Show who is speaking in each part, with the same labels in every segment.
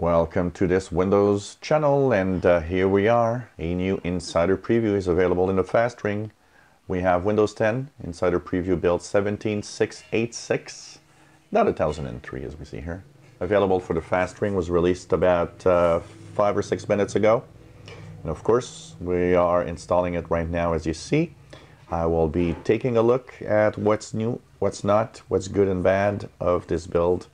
Speaker 1: Welcome to this Windows channel and uh, here we are. A new Insider Preview is available in the fast ring. We have Windows 10 Insider Preview build 17686, not 1003 as we see here. Available for the fast ring was released about uh, five or six minutes ago. And of course, we are installing it right now as you see. I will be taking a look at what's new, what's not, what's good and bad of this build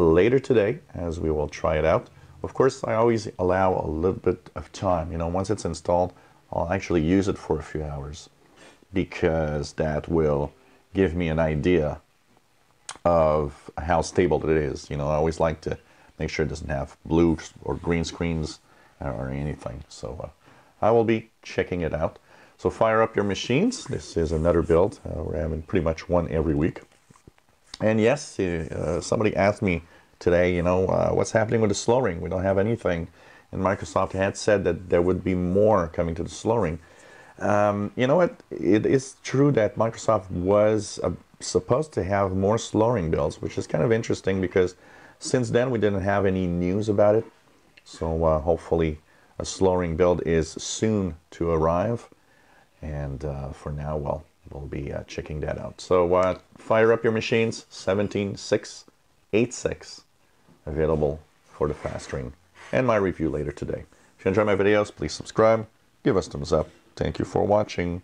Speaker 1: later today as we will try it out. Of course, I always allow a little bit of time. You know, once it's installed, I'll actually use it for a few hours because that will give me an idea of how stable it is. You know, I always like to make sure it doesn't have blue or green screens or anything. So uh, I will be checking it out. So fire up your machines. This is another build. Uh, we're having pretty much one every week. And yes, uh, somebody asked me today, you know, uh, what's happening with the slow ring? We don't have anything. And Microsoft had said that there would be more coming to the slow ring. Um, you know what? It is true that Microsoft was uh, supposed to have more slow ring builds, which is kind of interesting because since then we didn't have any news about it. So uh, hopefully a slow ring build is soon to arrive. And uh, for now, well, we'll be uh, checking that out. So uh, fire up your machines, 17686, available for the fast ring, and my review later today. If you enjoy my videos, please subscribe, give us thumbs up. Thank you for watching.